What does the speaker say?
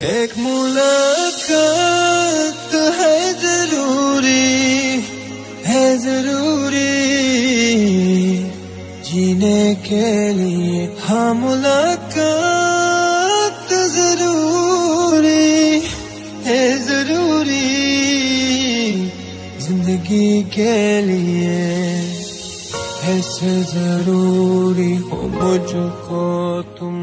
एक मुलाकात है ज़रूरी है ज़रूरी। जीने के लिए हाँ मुलाकात ज़रूरी, है ज़रूरी। ज़िंदगी के लिए ऐसे ज़रूरी हो मुझको तुम